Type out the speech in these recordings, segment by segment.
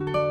We've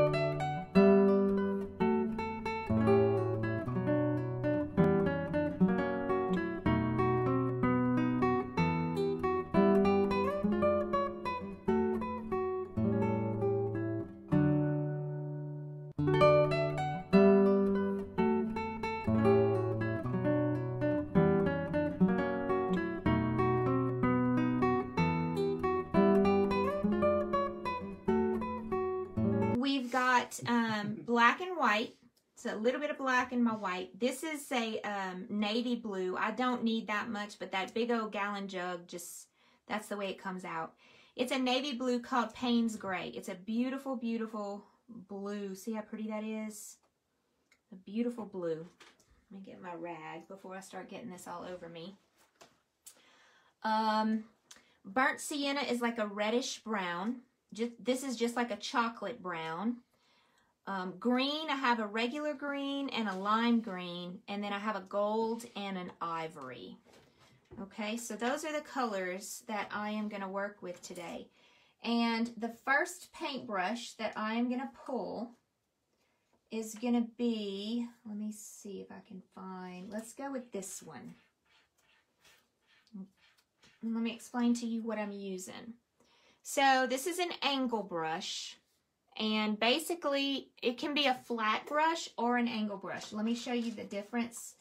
A little bit of black in my white. This is a um, navy blue. I don't need that much, but that big old gallon jug, just that's the way it comes out. It's a navy blue called Payne's Gray. It's a beautiful, beautiful blue. See how pretty that is? A beautiful blue. Let me get my rag before I start getting this all over me. Um, burnt sienna is like a reddish brown. Just, this is just like a chocolate brown. Um, green, I have a regular green and a lime green, and then I have a gold and an ivory. Okay, so those are the colors that I am going to work with today. And the first paintbrush that I am going to pull is going to be, let me see if I can find, let's go with this one. Let me explain to you what I'm using. So this is an angle brush. And basically, it can be a flat brush or an angle brush. Let me show you the difference.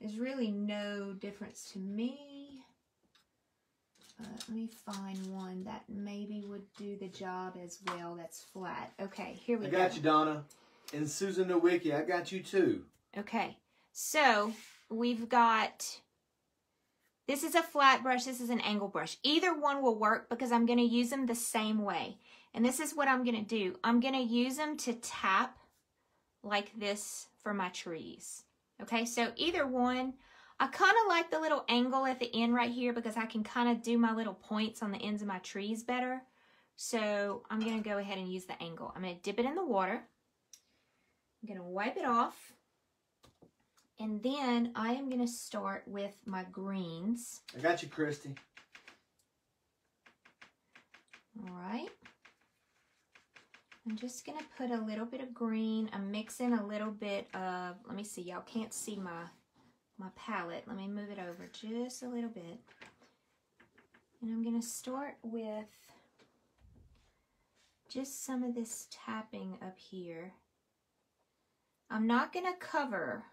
There's really no difference to me. Uh, let me find one that maybe would do the job as well that's flat. Okay, here we I go. I got you, Donna. And Susan Nowicki, I got you too. Okay, so we've got, this is a flat brush, this is an angle brush. Either one will work because I'm going to use them the same way. And this is what I'm going to do. I'm going to use them to tap like this for my trees. Okay, so either one. I kind of like the little angle at the end right here because I can kind of do my little points on the ends of my trees better. So I'm going to go ahead and use the angle. I'm going to dip it in the water. I'm going to wipe it off. And then I am going to start with my greens. I got you, Christy. All right. I'm just to put a little bit of green. I'm mixing a little bit of, let me see, y'all can't see my, my palette. Let me move it over just a little bit. And I'm to start with just some of this tapping up here. I'm not to cover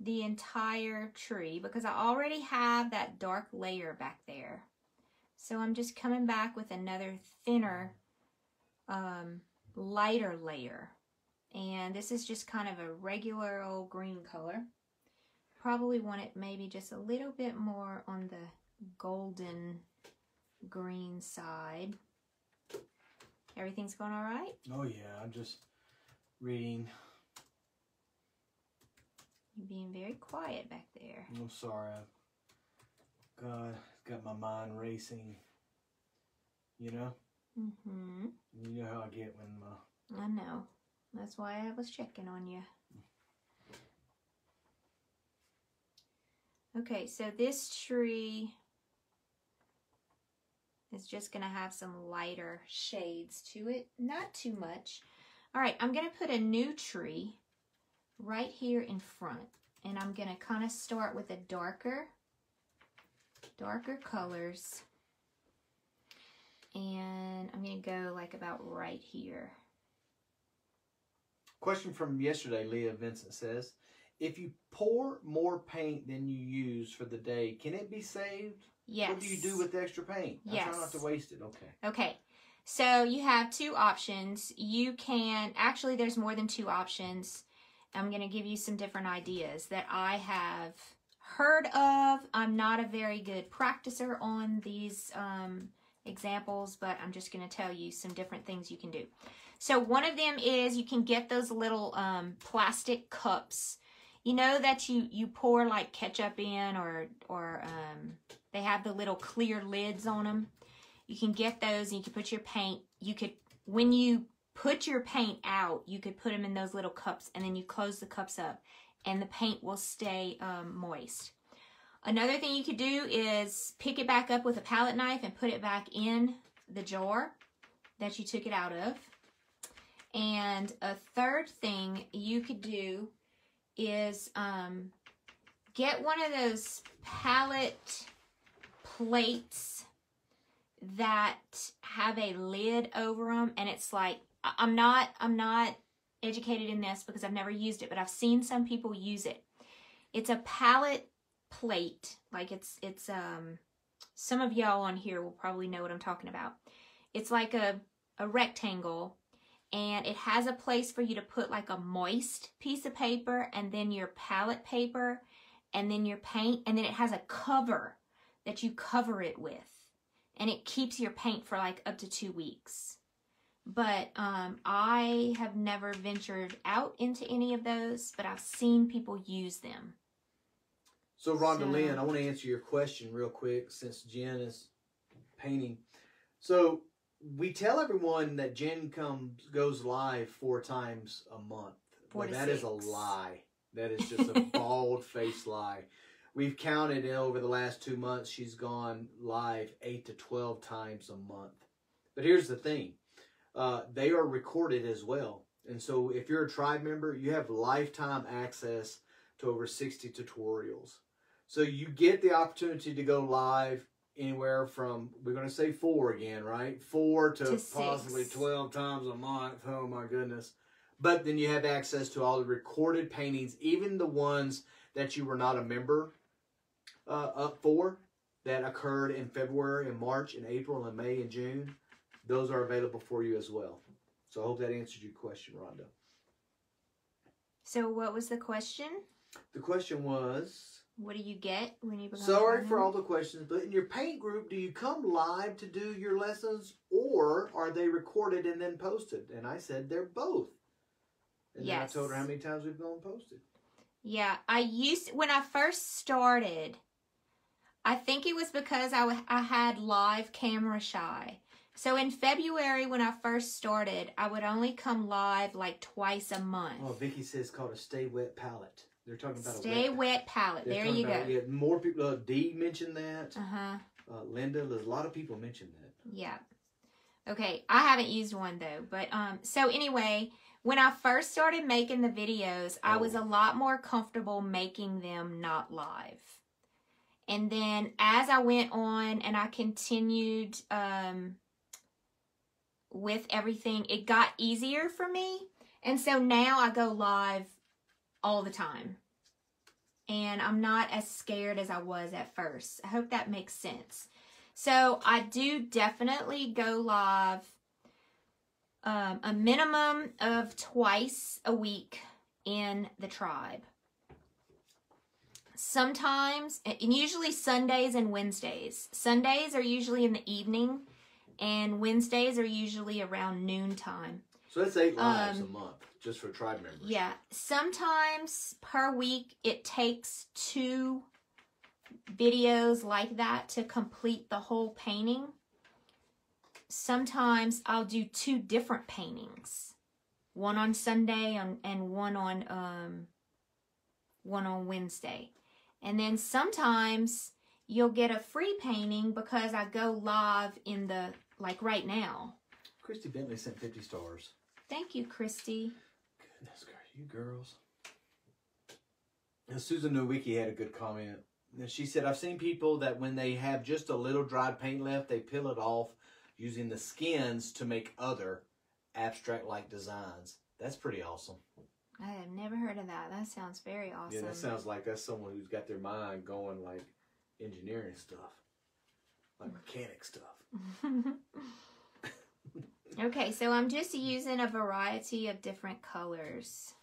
the entire tree because I already have that dark layer back there. So I'm just coming back with another thinner, um, lighter layer. And this is just kind of a regular old green color. Probably want it maybe just a little bit more on the golden green side. Everything's going all right? Oh yeah, I'm just reading. You're being very quiet back there. I'm sorry. God, it's got my mind racing. You know? Mm-hmm. You know how I get when my I know. That's why I was checking on you. Okay, so this tree is just going to have some lighter shades to it. Not too much. All right, I'm going to put a new tree right here in front. And I'm going to kind of start with a darker, darker colors. And I'm going to go like about right here. Question from yesterday, Leah Vincent says, if you pour more paint than you use for the day, can it be saved? Yes. What do you do with the extra paint? I try not to waste it. Okay. Okay, so you have two options. You can, actually, there's more than two options. I'm going to give you some different ideas that I have heard of. I'm not a very good practicer on these um, examples, but I'm just going to tell you some different things you can do. So one of them is you can get those little um, plastic cups. You know that you, you pour like ketchup in or, or um, they have the little clear lids on them. You can get those and you can put your paint. You could, when you put your paint out, you could put them in those little cups and then you close the cups up and the paint will stay um, moist. Another thing you could do is pick it back up with a palette knife and put it back in the jar that you took it out of. And a third thing you could do is um, get one of those palette plates that have a lid over them and it's like I'm not I'm not educated in this because I've never used it but I've seen some people use it. It's a palette plate. Like it's it's um some of y'all on here will probably know what I'm talking about. It's like a a rectangle and it has a place for you to put like a moist piece of paper and then your palette paper and then your paint and then it has a cover that you cover it with. And it keeps your paint for like up to two weeks. But um, i have never ventured out into any of those but i've seen people use them So, Rhonda So- Lynn, I want to answer your question real quick since Jen is painting. So, we tell everyone that Jen comes goes live four times a month. Four but that is a lie. That is just a bald faced lie. We've counted it over the last two months. She's gone live eight to twelve times a month. But here's the thing: uh, they are recorded as well. And so, if you're a tribe member, you have lifetime access to over 60 tutorials. So you get the opportunity to go live anywhere from we're going to say four again, right? Four to, To possibly six. 12 times a month. Oh my goodness. But then you have access to all the recorded paintings, even the ones that you were not a member uh, up for that occurred in February and March and April and May and June. Those are available for you as well. So I hope that answered your question, Rhonda. so what was the question The question was what do you get when you become Sorry for all the questions, but in your paint group, do you come live to do your lessons or are they recorded and then posted? And I said they're both. And Yes. then I told her how many times we've gone posted. Yeah, I used when I first started. I think it was because I, I had live camera shy. So in February when I first started, I would only come live like twice a month. Oh, Vicky says it's called a stay wet palette. They're talking about Stay a wet. wet palette. they're There you go. Yeah, more people. Uh, Dee mentioned that. Uh huh. Uh, Linda, there's a lot of people mentioned that. Yeah. Okay, I haven't used one though, but um so anyway, when I first started making the videos, I was Oh. a lot more comfortable making them not live. And then as I went on and I continued um with everything, it got easier for me. And so now I go live all the time. And I'm not as scared as I was at first. I hope that makes sense. So I do definitely go live um, a minimum of twice a week in the tribe. Sometimes, and usually Sundays and Wednesdays. Sundays are usually in the evening, and Wednesdays are usually around noontime. So that's eight lives Um, a month just for tribe members. Yeah, sometimes per week it takes two videos like that to complete the whole painting. Sometimes I'll do two different paintings. One on Sunday and, and one on um one on Wednesday. And then sometimes you'll get a free painting because I go live in the like right now. Christy Bentley sent 50 stars. Thank you, Christy. Girl, you girls. And Susan Nowicki had a good comment. And she said, I've seen people that when they have just a little dried paint left, they peel it off using the skins to make other abstract like designs. That's pretty awesome. I have never heard of that. That sounds very awesome. Yeah, that sounds like that's someone who's got their mind going like engineering stuff, like mechanic stuff. okay, so I'm just using a variety of different colors.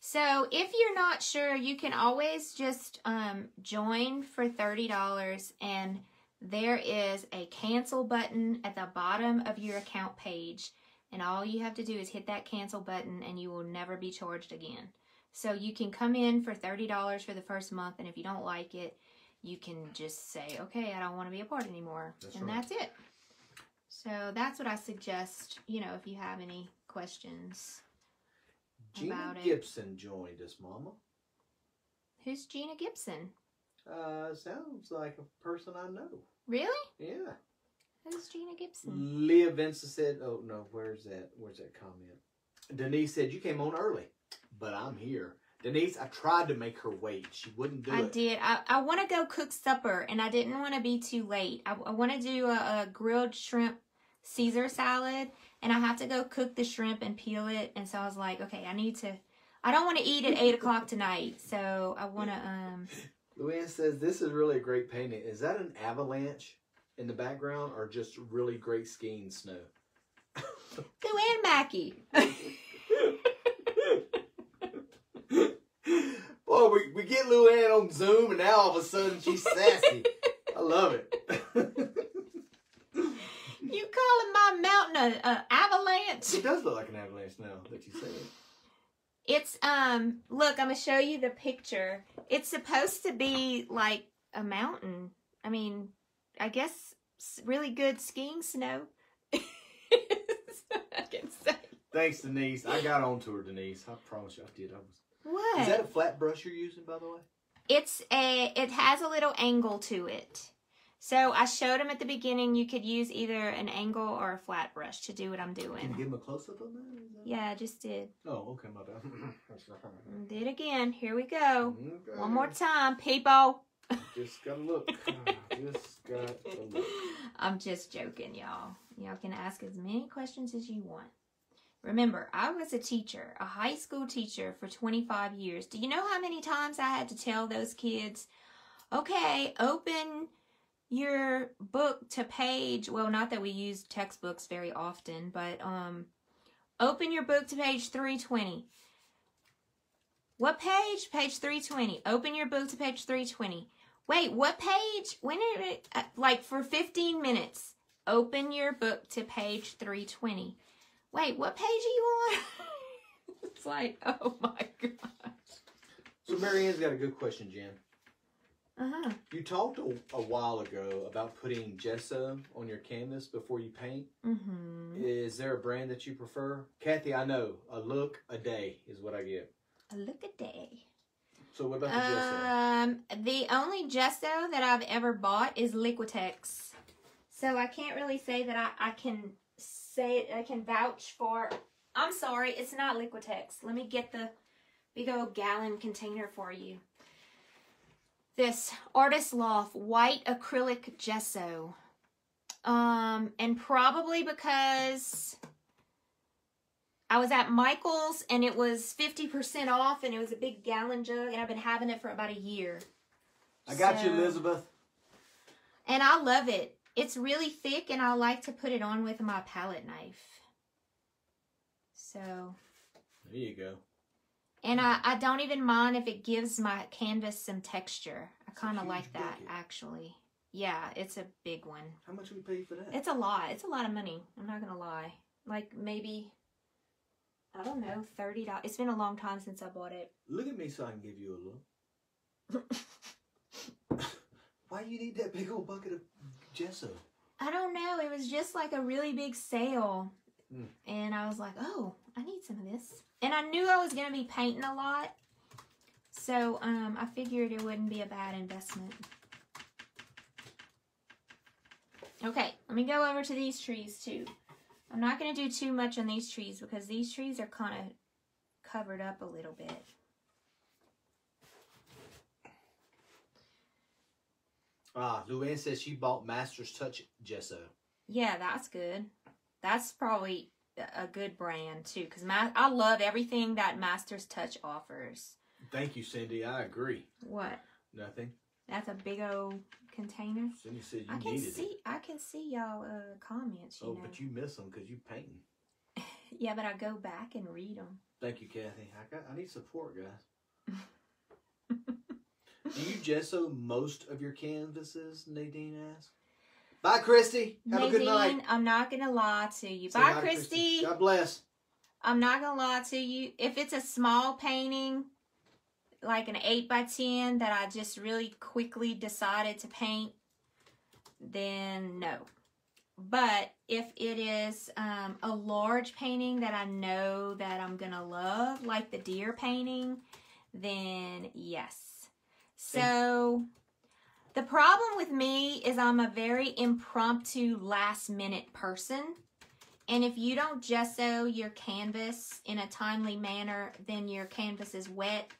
So if you're not sure, you can always just um, join for $30 and there is a cancel button at the bottom of your account page and all you have to do is hit that cancel button and you will never be charged again. So you can come in for $30 for the first month and if you don't like it, you can just say, okay, I don't want to be a part anymore. That's and right. that's it. So that's what I suggest, you know, if you have any questions. Gina About it. Gibson joined us, Mama. Who's Gina Gibson? Uh, sounds like a person I know. Really? Yeah. Who's Gina Gibson? Leah Vincent said, "Oh no, where's that? Where's that comment?" Denise said, "You came on early, but I'm here." Denise, I tried to make her wait. She wouldn't do I it. I did. I, I want to go cook supper, and I didn't want to be too late. I, I want to do a, a grilled shrimp Caesar salad, and I have to go cook the shrimp and peel it. And so I was like, okay, I need to. I don't want to eat at eight o'clock tonight, so I want to. Um, Luann says, "This is really a great painting. Is that an avalanche in the background, or just really great skiing snow?" Luann Mackey. we, get Luann on Zoom, and now all of a sudden she's sassy. I love it. You calling my mountain a, a avalanche? it does look like an avalanche now that you say it. It's um. Look, I'm gonna show you the picture. It's supposed to be like a mountain. I mean, I guess really good skiing snow. I can say. Thanks, Denise. I got on to her, Denise. I promise you I did. I was. What? Is that a flat brush you're using, by the way? it's a. It has a little angle to it. So I showed him at the beginning. You could use either an angle or a flat brush to do what I'm doing. Can you give him a close up on that- Yeah, I just did. Oh, okay, my bad. Did again. Here we go. Okay. One more time, people. Just gotta look. Just got ah, to look. I'm just joking, y'all. Y'all can ask as many questions as you want. Remember, I was a teacher, a high school teacher for 25 years. Do you know how many times I had to tell those kids, okay, open your book to page, well, not that we use textbooks very often, but um open your book to page 320. What page? Page 320. Open your book to page 320. Wait, what page? When did it? Uh, like for 15 minutes. Open your book to page 320. Wait, what page are you on? it's like, oh my gosh. So Marianne's got a good question, Jan. Uh huh. You talked a, a while ago about putting gesso on your canvas before you paint. Mm-hmm. Is there a brand that you prefer? Kathy, I know. A look a day is what I get. A look a day. So what about the gesso? Um, the only gesso that I've ever bought is Liquitex. So I can't really say that I, I can say it, I can vouch for. I'm sorry, it's not Liquitex. Let me get the big old gallon container for you. This Artist Loft white acrylic gesso. Um, and probably because I was at Michael's and it was 50% off and it was a big gallon jug and I've been having it for about a year. I got you, Elizabeth. And I love it. It's really thick and I like to put it on with my palette knife. So, There you go. and I, I don't even mind if it gives my canvas some texture. I kind of like that bucket. actually. Yeah, it's a big one. How much we pay for that? It's a lot. It's a lot of money. I'm not gonna lie. Like maybe I don't know, thirty dollars. It's been a long time since I bought it. Look at me so I can give you a look. Why do you need that big old bucket of I don't know. It was just like a really big sale. Mm. And I was like, oh, I need some of this. And I knew I was going to be painting a lot. So um, I figured it wouldn't be a bad investment. Okay, let me go over to these trees too. I'm not going to do too much on these trees because these trees are kind of covered up a little bit. Ah, Luann says she bought Master's Touch gesso. Yeah, that's good. That's probably a- good brand too, because ma- I love everything that Masters Touch offers. Thank you, Cindy. I agree. What? Nothing. That's a big old container. Cindy said you I can needed see. it. I can see y'all uh, comments. You Oh, know. but you miss them because you painting. Yeah, but I go back and read them. Thank you, Kathy. I got. I need support, guys. Do you gesso most of your canvases? Nadine asked. Bye, Christy. Have a good night. Nadine, I'm not gonna lie to you. Say Bye, hi to Christy. God bless. I'm not gonna lie to you. If it's a small painting, like an 8 by 10 that I just really quickly decided to paint, then no. But if it is um, a large painting that I know that I'm gonna love, like the deer painting, then yes. So The problem with me is I'm a very impromptu last minute person. And if you don't gesso your canvas in a timely manner, then your canvas is wet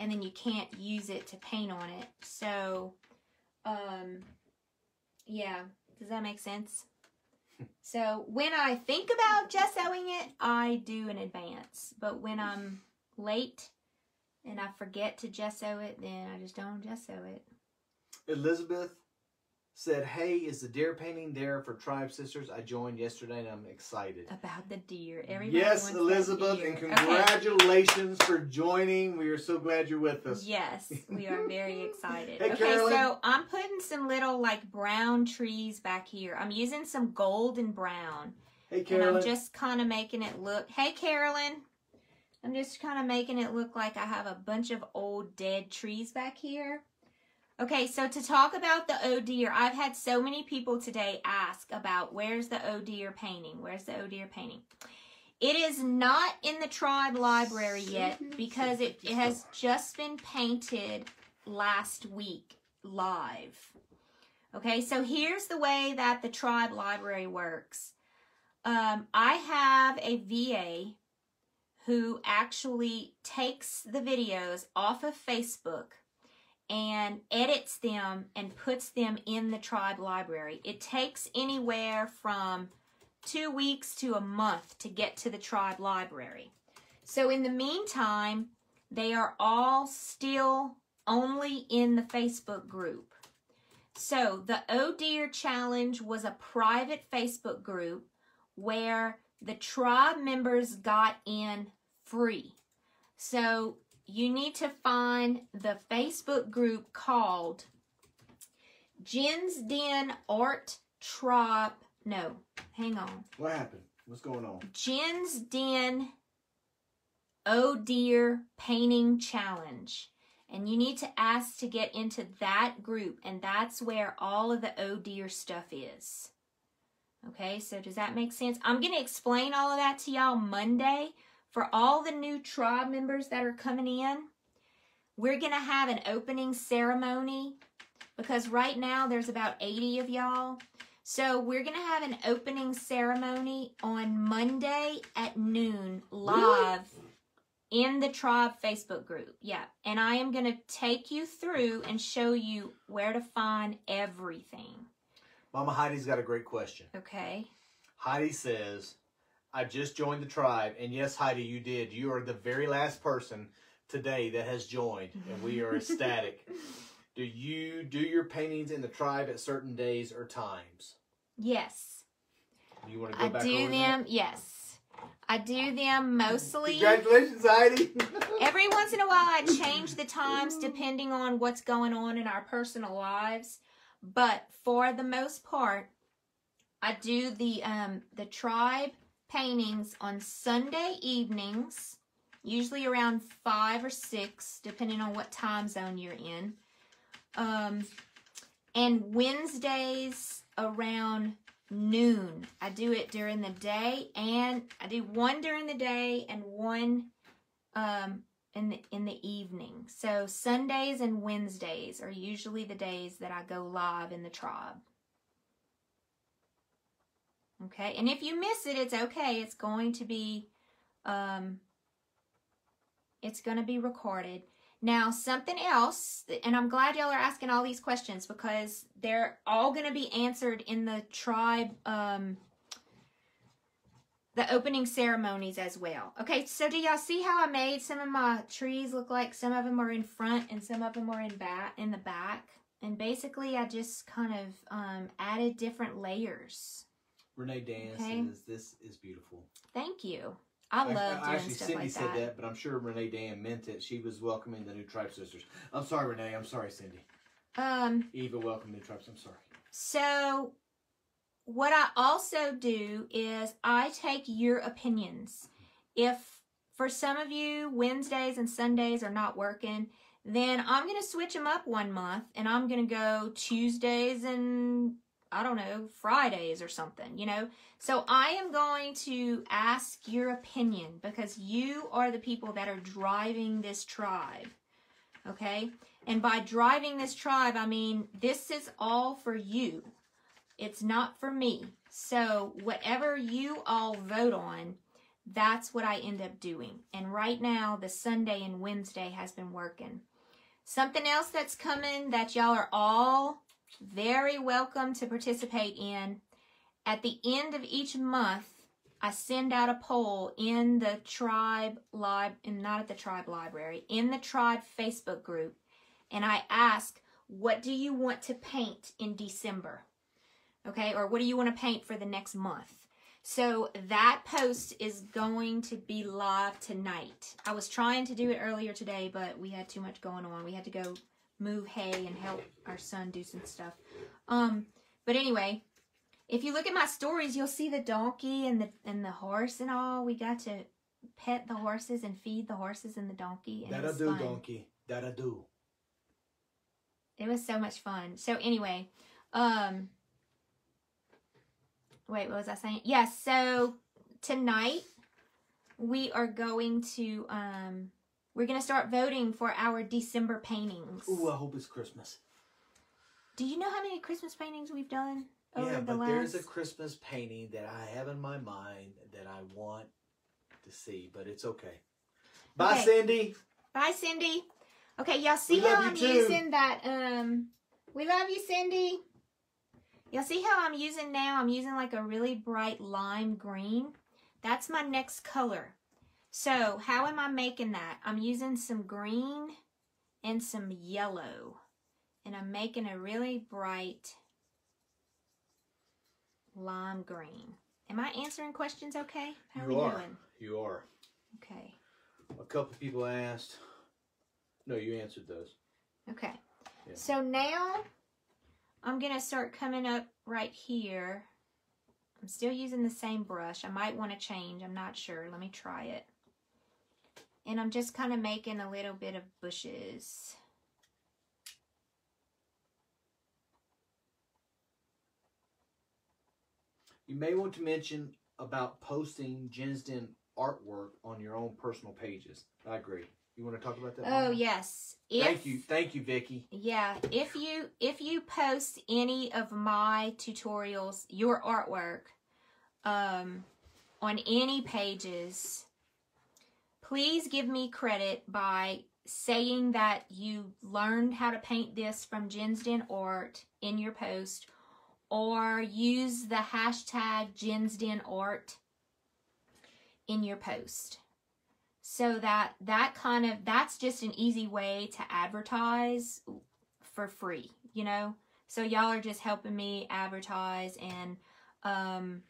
and then you can't use it to paint on it. So, um, yeah, does that make sense? so when I think about gessoing it, I do in advance. But when I'm late and I forget to gesso it, then I just don't gesso it. Elizabeth said, Hey, is the deer painting there for Tribe Sisters? I joined yesterday and I'm excited. About the deer. Everybody yes, Elizabeth, and Okay. congratulations for joining. We are so glad you're with us. Yes, we are very excited. Hey, okay, Carolyn. so I'm putting some little like brown trees back here. I'm using some gold and brown. Hey, And Carolyn. I'm just kind of making it look. Hey, Carolyn. I'm just kind of making it look like I have a bunch of old dead trees back here. Okay, so to talk about the oh I've had so many people today ask about where's the oh painting? Where's the oh painting? It is not in the tribe library yet because it, it has just been painted last week live. Okay, so here's the way that the tribe library works. Um, I have a VA who actually takes the videos off of Facebook and edits them and puts them in the tribe library. It takes anywhere from two weeks to a month to get to the tribe library. So, in the meantime, they are all still only in the Facebook group. So, the Oh Dear Challenge was a private Facebook group where the tribe members got in free. So, you need to find the Facebook group called Gin's Den Art Tribe. No, hang on. what happened? What's going on? Gin's Den Oh Dear Painting Challenge. And you need to ask to get into that group, and that's where all of the Oh Dear stuff is. Okay, so does that make sense? I'm going to explain all of that to y'all Monday for all the new tribe members that are coming in. We're going to have an opening ceremony because right now there's about 80 of y'all. So we're going to have an opening ceremony on Monday at noon live in the tribe Facebook group. Yeah. And I am going to take you through and show you where to find everything. Mama Heidi's got a great question. Okay. Heidi says, I just joined the tribe. And yes, Heidi, you did. You are the very last person today that has joined, and we are ecstatic. Do you do your paintings in the tribe at certain days or times? Yes. You want to go I back do them. Yes. I do them mostly. Congratulations, Heidi. Every once in a while, I change the times depending on what's going on in our personal lives. But for the most part, I do the um, the tribe paintings on Sunday evenings, usually around five or six, depending on what time zone you're in. Um, and Wednesdays around noon. I do it during the day, and I do one during the day and one um, in the in the evening. So Sundays and Wednesdays are usually the days that I go live in the tribe. Okay, and if you miss it, it's okay. It's going to be, um, it's going to be recorded. Now, something else, and I'm glad y'all are asking all these questions because they're all going to be answered in the tribe, um, the opening ceremonies as well. Okay, so do y'all see how I made some of my trees look like some of them are in front and some of them are in back in the back? And basically, I just kind of um, added different layers. Renee Dan Okay. says this is beautiful. Thank you. I love doing Actually, stuff Cindy like said that. that. but I'm sure Renee Dan meant it. She was welcoming the new tribe sisters. I'm sorry, Renee. I'm sorry, Cindy. Um, Eva, welcome new tribes. I'm sorry. so what I also do is I take your opinions. If for some of you Wednesdays and Sundays are not working, then I'm going to switch them up one month and I'm going to go Tuesdays and I don't know, Fridays or something, you know? So I am going to ask your opinion because you are the people that are driving this tribe. Okay? And by driving this tribe, I mean, this is all for you. It's not for me. So, whatever you all vote on, that's what I end up doing. And right now, the Sunday and Wednesday has been working. Something else that's coming that y'all are all very welcome to participate in. At the end of each month, I send out a poll in the tribe and not at the tribe library, in the tribe Facebook group, and I ask, what do you want to paint in December? Okay, or what do you want to paint for the next month? So that post is going to be live tonight. I was trying to do it earlier today, but we had too much going on. We had to go move hay and help our son do some stuff. Um, but anyway, if you look at my stories, you'll see the donkey and the and the horse and all. We got to pet the horses and feed the horses and the donkey. And That I do, fun. donkey. That I do. It was so much fun. So anyway, um, wait, what was I saying? Yes. Yeah, so tonight we are going to um, we're gonna start voting for our December paintings. Ooh, I hope it's Christmas. Do you know how many Christmas paintings we've done? Over yeah, but there's a Christmas painting that I have in my mind that I want to see, but it's okay. Bye, okay. Cindy. Bye, Cindy. Okay, y'all see how I'm too. using that? Um, we love you, Cindy. Y'all see how I'm using now? I'm using like a really bright lime green. That's my next color. So how am I making that? I'm using some green and some yellow. And I'm making a really bright lime green. Am I answering questions okay? How you are, are doing? You are. Okay. A couple people asked. No, you answered those. Okay. Yeah. So now I'm going to start coming up right here. I'm still using the same brush. I might want to change. I'm not sure. Let me try it. And I'm just kind of making a little bit of bushes. You may want to mention about posting Gin's Den artwork on your own personal pages. I agree. You want to talk about that? Oh yes. If, thank you, thank you, Vicky. Yeah, if you if you post any of my tutorials, your artwork, um, on any pages, please give me credit by saying that you learned how to paint this from Gin's Den Art in your post or use the hashtag Gin's Den Art in your post. So that that kind of that's just an easy way to advertise for free, you know? So y'all are just helping me advertise and um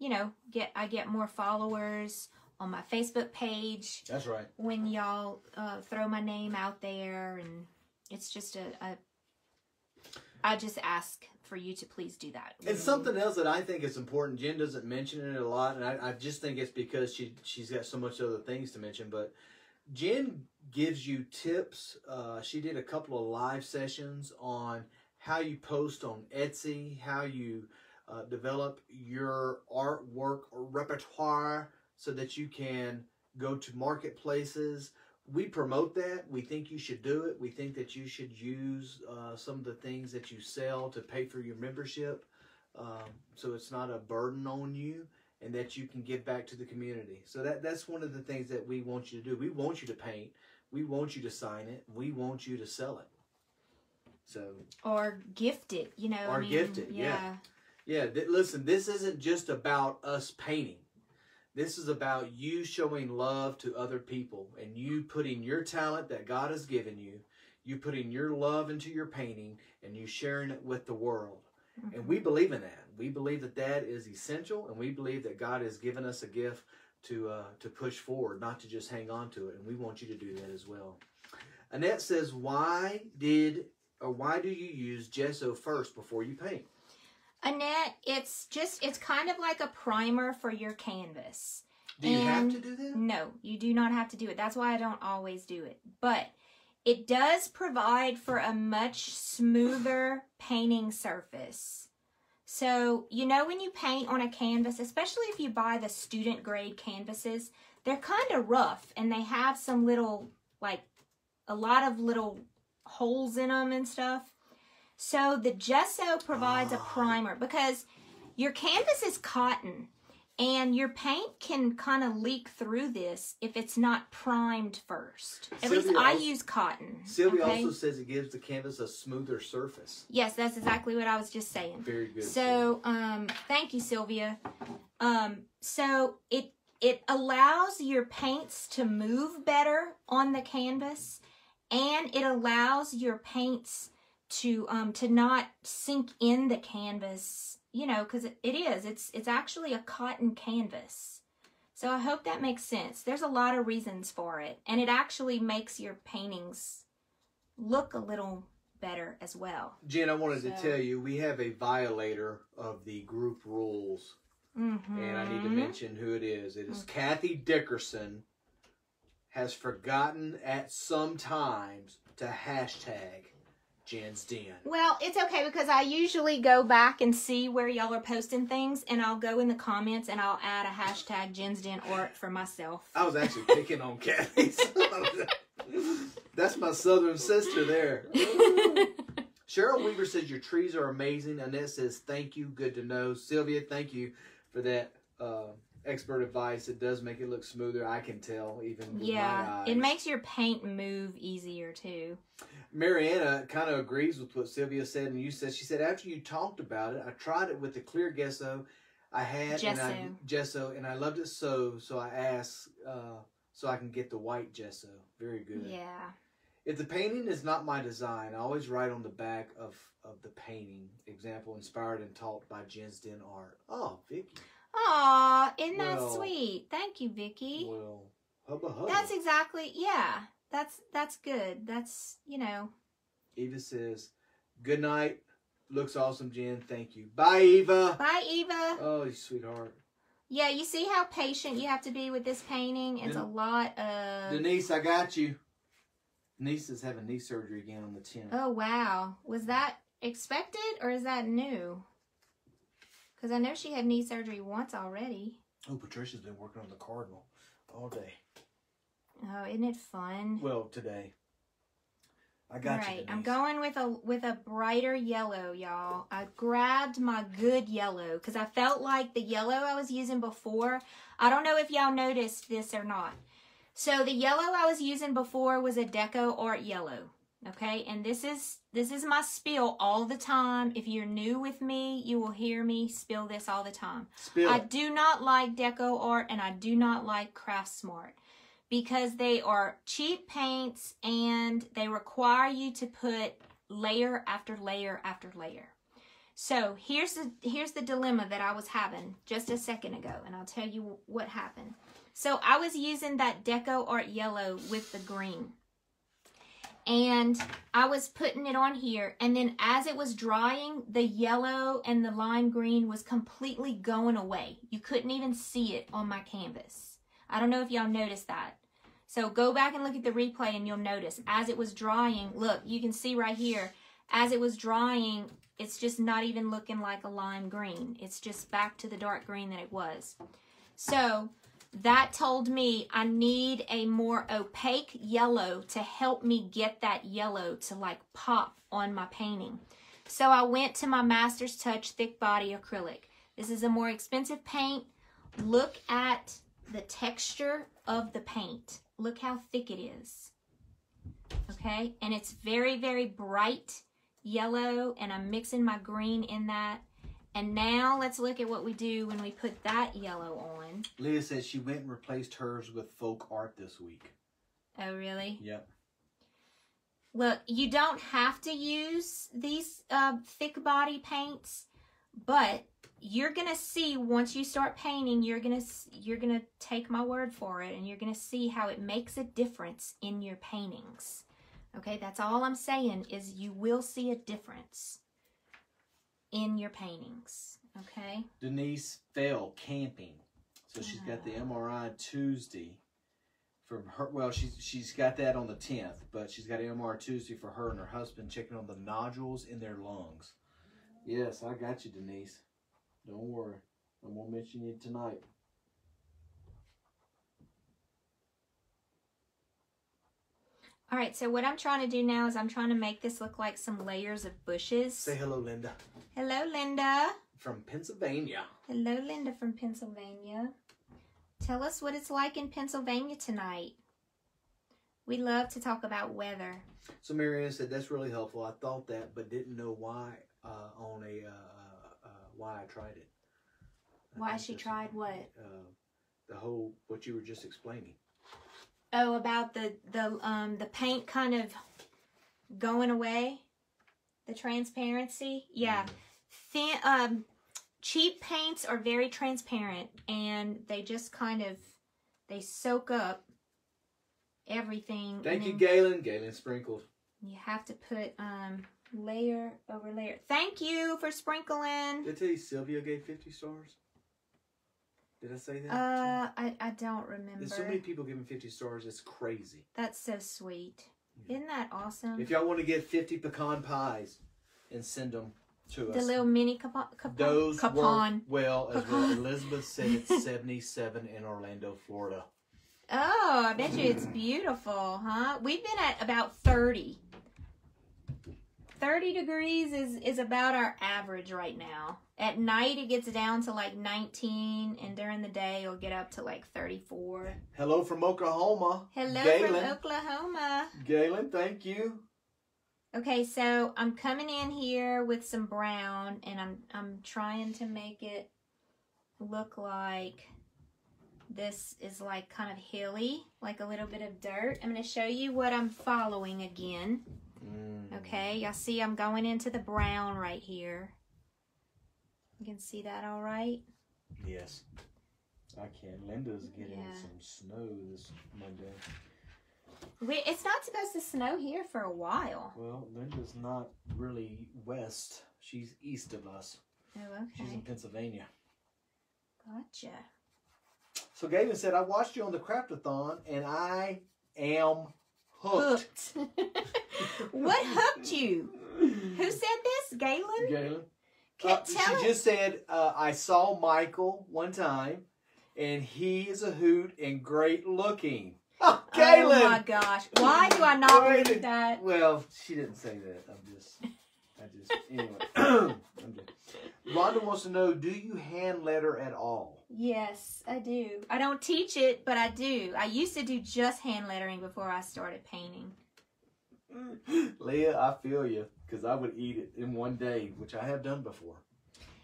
you know, get I get more followers on my Facebook page. That's right. When y'all uh, throw my name out there and it's just a, a I just ask for you to please do that. And something else that I think is important, Jen doesn't mention it a lot, and I, I just think it's because she she's got so much other things to mention. But Jen gives you tips. Uh, she did a couple of live sessions on how you post on Etsy, how you uh, develop your artwork repertoire so that you can go to marketplaces we promote that. We think you should do it. We think that you should use uh, some of the things that you sell to pay for your membership, um, so it's not a burden on you, and that you can give back to the community. So that that's one of the things that we want you to do. We want you to paint. We want you to sign it. We want you to sell it. So or gift it. You know. Or I mean, gift it. Yeah. Yeah. yeah th- listen, this isn't just about us painting. This is about you showing love to other people and you putting your talent that God has given you, you putting your love into your painting and you sharing it with the world. Mm-hmm. And we believe in that. We believe that that is essential and we believe that God has given us a gift to uh, to push forward, not to just hang on to it. And we want you to do that as well. Annette says, "Why did or why do you use gesso first before you paint?" Annette, it's just, it's kind of like a primer for your canvas. Do you and have to do that? No, you do not have to do it. That's why I don't always do it. But it does provide for a much smoother painting surface. So, you know, when you paint on a canvas, especially if you buy the student grade canvases, they're kind of rough and they have some little like a lot of little holes in them and stuff. So the gesso provides a Ah. primer because your canvas is cotton and your paint can kind of leak through this if it's not primed first. At least I also- use cotton. Sylvia okay? also says it gives the canvas a smoother surface. Yes, that's exactly what I was just saying. Very good. So, um, thank you, Sylvia. Um, so it it allows your paints to move better on the canvas, and it allows your paints to um to not sink in the canvas. You know, because it, it is. It's it's actually a cotton canvas. So I hope that makes sense. There's a lot of reasons for it, and it actually makes your paintings look a little better as well. Jen, I wanted to tell you we have a violator of the group rules, Mm-hmm. and I need to mention who it is. It is Kathy Dickerson. Has forgotten at some times to hashtag Gin's Den. Well, it's okay because I usually go back and see where y'all are posting things, and I'll go in the comments and I'll add a hashtag Jen's Den art for myself. I was actually picking on Kathy. That's my southern sister there. Cheryl Weaver says your trees are amazing. Annette says thank you, good to know. Sylvia, thank you for that uh, expert advice. It does make it look smoother. I can tell even with my yeah, it makes your paint move easier too. Mariana kind of agrees with what Sylvia said, and you said she said after you talked about it, I tried it with the clear gesso I had and I Gesso. gesso, and I loved it so. So I asked uh, so I can get the white gesso. Very good. Yeah. If the painting is not my design, I always write on the back of, of the painting, example, inspired and taught by Gin's Den Art. Oh, Vicky. Aw, isn't that Well- sweet? Thank you, Vicky. Well, hubba hubba. That's exactly yeah. That's that's good. That's you know. Eva says, good night. Looks awesome, Jen. Thank you. Bye, Eva. Bye, Eva. Oh, you sweetheart. Yeah, you see how patient you have to be with this painting. It's a lot of. Denise, I got you. Denise is having knee surgery again on the 10th. Oh wow, was that expected or is that new? Because I know she had knee surgery once already. Oh, Patricia's been working on the Cardinal all day. Oh, isn't it fun? Well, today. I All got you. right, I'm going with a with a brighter yellow, y'all. I grabbed my good yellow because I felt like the yellow I was using before. I don't know if y'all noticed this or not. So the yellow I was using before was a Deco Art yellow. Okay, and this is this is my spill all the time. If you're new with me, you will hear me spill this all the time. Spill. I do not like Deco Art and I do not like Craft Smart because they are cheap paints and they require you to put layer after layer after layer. So here's the here's the dilemma that I was having just a second ago, and I'll tell you what happened. So I was using that Deco Art yellow with the green. And I was putting it on here, and then as it was drying, the yellow and the lime green was completely going away. You couldn't even see it on my canvas. I don't know if y'all noticed that. So go back and look at the replay, and you'll notice as it was drying, look, you can see right here, as it was drying, it's just not even looking like a lime green. It's just back to the dark green that it was. So that told me I need a more opaque yellow to help me get that yellow to like pop on my painting. So I went to my Master's Touch Thick Body Acrylic. This is a more expensive paint. Look at the texture of the paint. Look how thick it is. Okay, and it's very, very bright yellow, and I'm mixing my green in that. And now let's look at what we do when we put that yellow on. Leah says she went and replaced hers with folk art this week. Oh, really? Yep. Look, you don't have to use these uh, thick body paints, but you're gonna see once you start painting, you're gonna you're gonna take my word for it, and you're gonna see how it makes a difference in your paintings. Okay, that's all I'm saying is you will see a difference in your paintings. Okay. Denise fell camping, so she's got the Ah. MRI Tuesday. From her, well, she's she's got that on the tenth, but she's got MRI Tuesday for her and her husband checking on the nodules in their lungs. Yes, I got you, Denise. Don't worry, I'm gonna mention you tonight. All right, so what I'm trying to do now is I'm trying to make this look like some layers of bushes. Say hello, Linda. Hello, Linda. From Pennsylvania. Hello, Linda from Pennsylvania. Tell us what it's like in Pennsylvania tonight. We love to talk about weather. So Marianne said that's really helpful. I thought that, but didn't know why uh, on a uh, uh, why I tried it. I Why she tried what? Uh, the whole what you were just explaining. Oh, about the the um the paint kind of going away, the transparency. Yeah, thin um cheap paints are very transparent and they just kind of they soak up everything. Thank you, Galen. Galen sprinkled. You have to put um layer over layer. Thank you for sprinkling. Did I tell you Sylvia gave fifty stars? Did I say that? Uh, I I don't remember. There's so many people giving fifty stars. It's crazy. That's so sweet. Isn't that awesome? If y'all want to get fifty pecan pies and send them to the us, The little mini capon. capon those capon. well as well. Elizabeth said it's seventy-seven in Orlando, Florida. Oh, I bet you it's beautiful, huh? We've been at about 30. 30 degrees is, is about our average right now. At night, it gets down to like 19, and during the day, it'll get up to like 34. Hello from Oklahoma. Hello Galen. from Oklahoma. Galen, thank you. Okay, so I'm coming in here with some brown, and I'm I'm trying to make it look like this is like kind of hilly, like a little bit of dirt. I'm going to show you what I'm following again. Mm. Okay, y'all see I'm going into the brown right here. You can see that all right? Yes. I can. Linda's getting Yeah. some snow this Monday. We, it's not supposed to snow here for a while. Well, Linda's not really west. She's east of us. Oh, okay. She's in. Pennsylvania. Gotcha. So Galen said, I watched you on the craftathon and I am hooked. Hooked. what hooked you? Who said this? Galen? Galen? Uh, tell she just said, uh, I saw Michael one time and he is a hoot and great looking. Oh, Galen! Oh my gosh. Why do I not believe that? Well, she didn't say that. I'm just, I just, anyway. I'm just- Rhonda wants to know, do you hand letter at all? Yes, I do. I don't teach it, but I do. I used to do just hand lettering before I started painting. Leah, I feel you, because I would eat it in one day, which I have done before.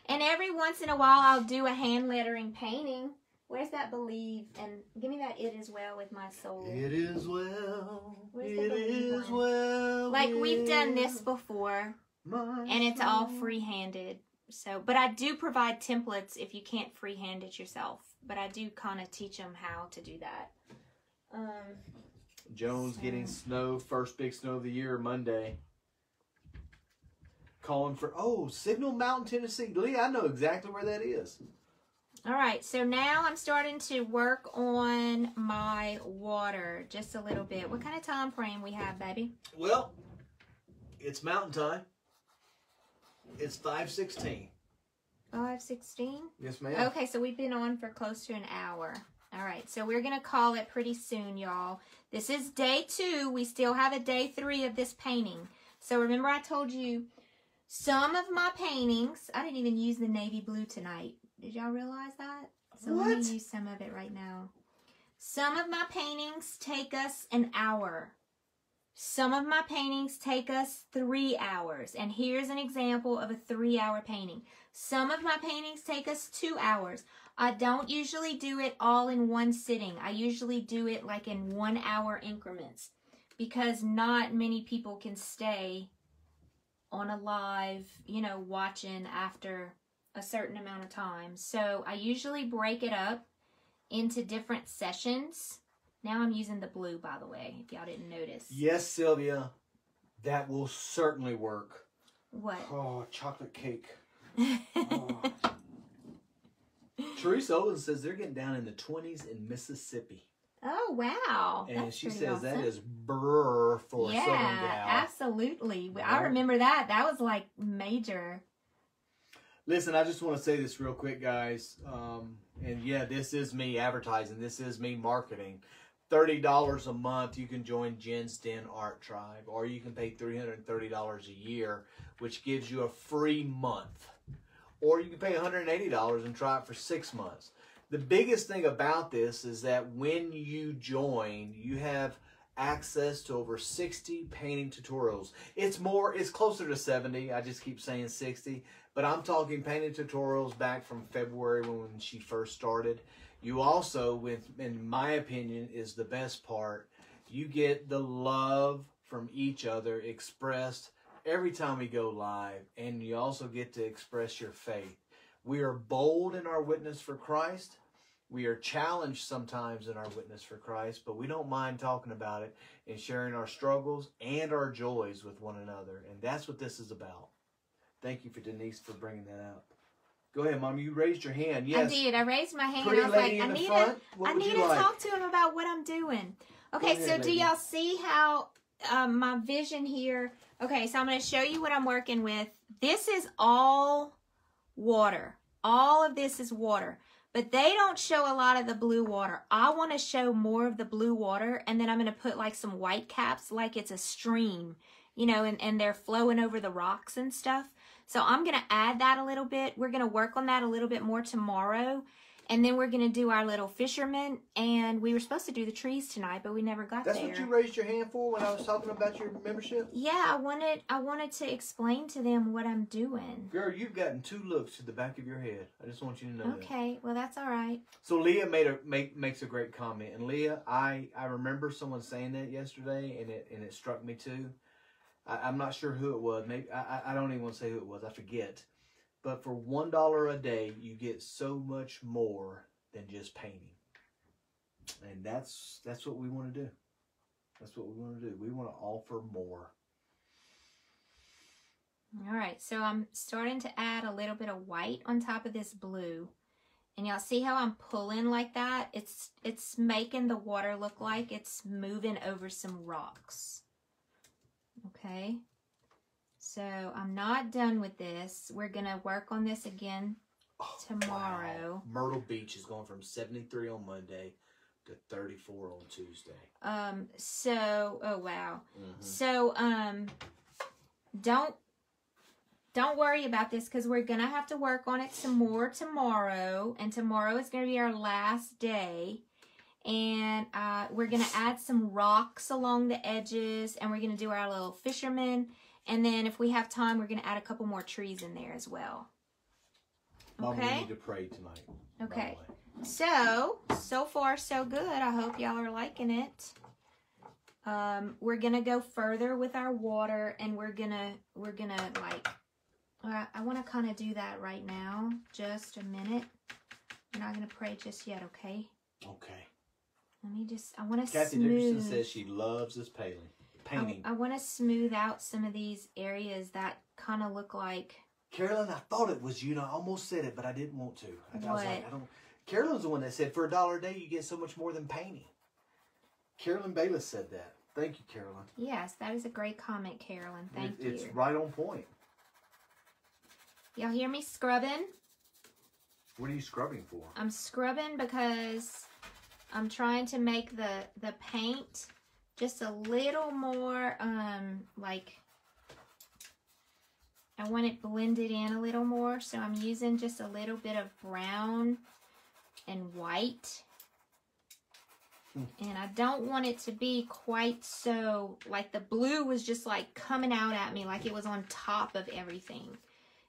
And every once in a while, I'll do a hand lettering painting. Where's that believe? And give me that it as well with my soul. It is well, Where's it is one? well. Like we've done this before, and it's all free-handed. So, but I do provide templates if you can't freehand it yourself. But I do kind of teach them how to do that. Um, Jones So- getting snow, first big snow of the year, Monday. Calling for, oh, Signal Mountain, Tennessee. Leah, I know exactly where that is. all right, so now I'm starting to work on my water just a little bit. What kind of time frame we have, baby? Well, it's mountain time. It's 516. Five sixteen. Yes, ma'am. Okay, so we've been on for close to an hour. All right, so we're gonna call it pretty soon, y'all. This is day two. We still have a day three of this painting. So remember, I told you some of my paintings. I didn't even use the navy blue tonight. Did y'all realize that? So let What? me use some of it right now. Some of my paintings take us an hour. Some of my paintings take us three hours. And here's an example of a three hour painting. Some of my paintings take us two hours. I don't usually do it all in one sitting. I usually do it like in one hour increments because not many people can stay on a live, you know, watching after a certain amount of time. So I usually break it up into different sessions. Now I'm using the blue, by the way, if y'all didn't notice. Yes, Sylvia. That will certainly work. What? Oh, chocolate cake. Oh. Teresa Owens says they're getting down in the 20s in Mississippi. oh, wow. And That's she says that awesome. is brr for a southern yeah, gal. absolutely. I remember that. That was like major. Listen, I just want to say this real quick, guys. Um, and yeah, this is me advertising. This is me marketing. Thirty dollars a month, you can join Gin's Den Art Tribe, or you can pay three hundred and thirty dollars a year, which gives you a free month. Or you can pay one hundred and eighty dollars and try it for six months. The biggest thing about this is that when you join, you have access to over 60 painting tutorials. It's more, it's closer to 70. I just keep saying 60, but I'm talking painting tutorials back from February when she first started. You also, with in my opinion, is the best part. You get the love from each other expressed every time we go live, and you also get to express your faith. We are bold in our witness for Christ. We are challenged sometimes in our witness for Christ, but we don't mind talking about it and sharing our struggles and our joys with one another. And that's what this is about. Thank you for Denise for bringing that up. Go ahead, Mom. You raised your hand. Yes. I did. I raised my hand. Pretty I was like, lady I need front. I need to like? talk to him about what I'm doing. Okay, Go so ahead, do y'all see how um, my vision here? Okay, so I'm going to show you what I'm working with. This is all water. All of this is water. But they don't show a lot of the blue water. I want to show more of the blue water, and then I'm going to put like some white caps like it's a stream, you know, and, and they're flowing over the rocks and stuff. So I'm going to add that a little bit. We're going to work on that a little bit more tomorrow. And then we're going to do our little fisherman. And we were supposed to do the trees tonight, but we never got That's there. That's what you raised your hand for when I was talking about your membership? yeah, I wanted I wanted to explain to them what I'm doing. Girl, you've gotten two looks to the back of your head. I just want you to know that. Okay, well that's all right. So Leah made a make makes a great comment, and Leah, I I remember someone saying that yesterday, and it and it struck me too. I, I'm not sure who it was. Maybe I I- I don't even want to say who it was. I forget. But for one dollar a day, you get so much more than just painting, and that's that's what we want to do. That's what we want to do. We want to offer more. All right, so I'm starting to add a little bit of white on top of this blue. And y'all see how I'm pulling like that? It's it's making the water look like it's moving over some rocks. Okay. So I'm not done with this. We're going to work on this again Oh, Tomorrow. wow. Myrtle Beach is going from 73 on Monday to 34 on Tuesday. Um so oh wow. Mhm. So um don't don't worry about this because we're gonna have to work on it some more tomorrow, and tomorrow is gonna be our last day. And uh, we're gonna add some rocks along the edges, and we're gonna do our little fisherman. And then if we have time, we're gonna add a couple more trees in there as well. Mom, we Okay. need to pray tonight. Okay. So, so far so good. I hope y'all are liking it. Um, we're gonna go further with our water and we're gonna we're gonna like uh, I want to kind of do that right now. Just a minute. We're not gonna pray just yet, okay? Okay. Let me just I want to Kathy Dickerson says she loves this painting. Painting. I, I want to smooth out some of these areas that kind of look like Carolyn, I thought it was you, and I almost said it, but I didn't want to. I, I was like, What? I don't. Carolyn's the one that said for a dollar a day you get so much more than painting. Carolyn Bayless said that. Thank you, Carolyn. yes, that is a great comment, Carolyn. Thank It- you. It's right on point. Y'all hear me scrubbing? What are you scrubbing for? I'm scrubbing because I'm trying to make the the paint just a little more um like I want it blended in a little more. So I'm using just a little bit of brown and white. Hmm. and I don't want it to be quite so like the blue was just like coming out at me like it was on top of everything.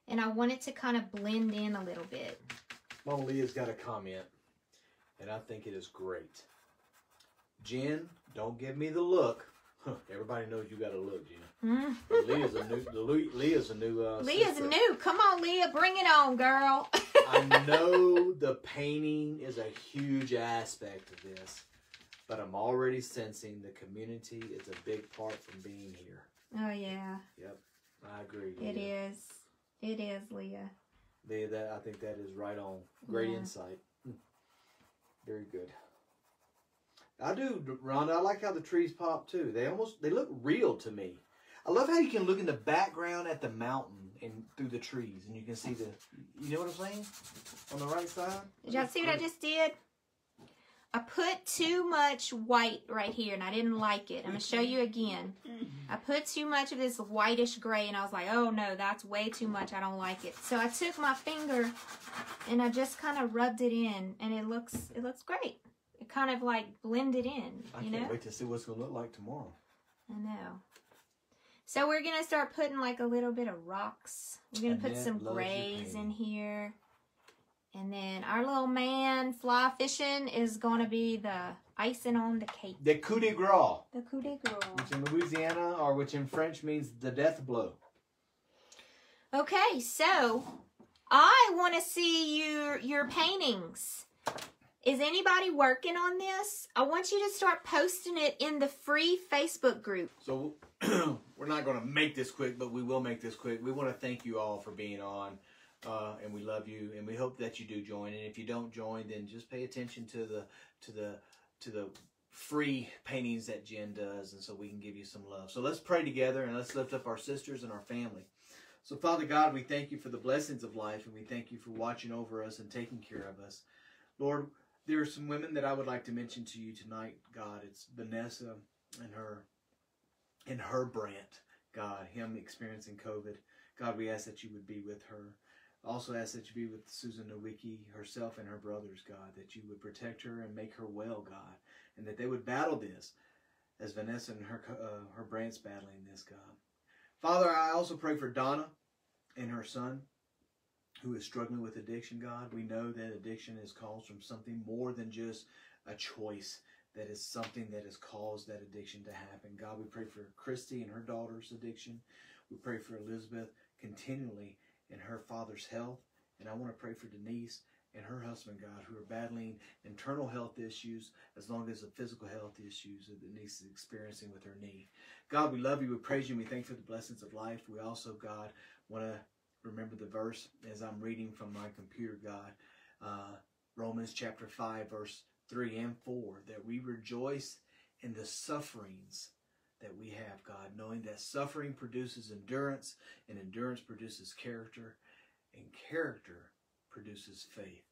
And I want it to kind of blend in a little bit. Mama Leah's got a comment, and I think it is great. Gin, don't give me the look. Huh, everybody knows you got a look, Gin. Mm. Leah's a new. the Lu- Leah's a new. Uh, Leah's sister. new. Come on, Leah, bring it on, girl. I know the painting is a huge aspect of this, but I'm already sensing the community is a big part from being here. oh yeah, Yep, I agree. it Leah. is. It is, Leah. Leah, that I think that is right on. Great Yeah. insight. Very good. I do, Rhonda. I like how the trees pop too. They almost they look real to me. I love how you can look in the background at the mountain and through the trees, and you can see the. You know what I'm saying? On the right side. Did y'all see what I just did? I put too much white right here and I didn't like it. I'm going to show you again. I put too much of this whitish gray and I was like, oh no, that's way too much. I don't like it. So I took my finger and I just kind of rubbed it in and it looks, it looks great. It kind of like blended in, I you can't know? wait to see what's gonna look like tomorrow. I know. So we're gonna start putting like a little bit of rocks. We're gonna put some grays in here. And then our little man fly fishing is gonna be the icing on the cake. The coup de grace, The coup de grace. which in Louisiana or which in French means the death blow. Okay, so I wanna see your your paintings. Is anybody working on this? I want you to start posting it in the free Facebook group. So we're not going to make this quick, but we will make this quick. We want to thank you all for being on, uh, and we love you, and we hope that you do join. And if you don't join, then just pay attention to the to the to the free paintings that Gin does, and so we can give you some love. So let's pray together and let's lift up our sisters and our family. So Father God, we thank you for the blessings of life, and we thank you for watching over us and taking care of us, Lord. There are some women that I would like to mention to you tonight, God. It's Vanessa and her and her Brant, God, him experiencing COVID. God, we ask that you would be with her. Also ask that you be with Susan Nowicki, herself and her brothers, God, that you would protect her and make her well, God, and that they would battle this as Vanessa and her uh, her Brant's battling this, God. Father, I also pray for Donna and her son who is struggling with addiction, God. We know that addiction is caused from something more than just a choice that is something that has caused that addiction to happen. God, we pray for Christy and her daughter's addiction. We pray for Elizabeth continually in her father's health. And I want to pray for Denise and her husband, God, who are battling internal health issues as long as the physical health issues that Denise is experiencing with her knee. God, we love you. We praise you. And we thank you for the blessings of life. We also, God, want to remember the verse as I'm reading from my computer, God. Uh, Romans chapter 5, verse 3 and 4, that we rejoice in the sufferings that we have, God, knowing that suffering produces endurance, and endurance produces character, and character produces faith.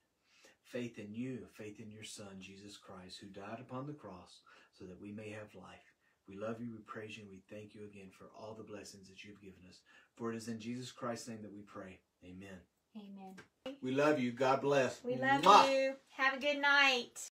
Faith in you, faith in your Son, Jesus Christ, who died upon the cross so that we may have life. We love you, we praise you, and we thank you again for all the blessings that you've given us. For it is in Jesus Christ's name that we pray. Amen. Amen. We love you. God bless. We love Mwah. you. Have a good night.